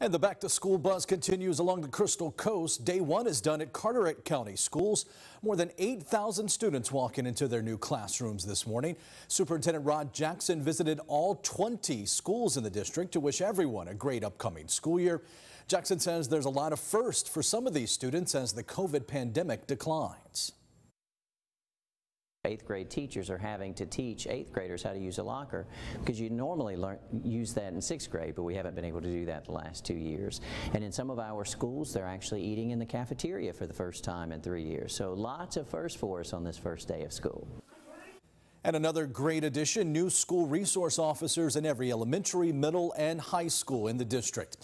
And the back to school buzz continues along the Crystal Coast. Day one is done at Carteret County Schools. More than 8,000 students walking into their new classrooms this morning. Superintendent Rod Jackson visited all 20 schools in the district to wish everyone a great upcoming school year. Jackson says there's a lot of first for some of these students as the COVID pandemic declines. Eighth grade teachers are having to teach eighth graders how to use a locker because you normally learn use that in sixth grade, but we haven't been able to do that the last two years. And in some of our schools, they're actually eating in the cafeteria for the first time in three years. So lots of first for us on this first day of school. And another great addition, new school resource officers in every elementary, middle, and high school in the district.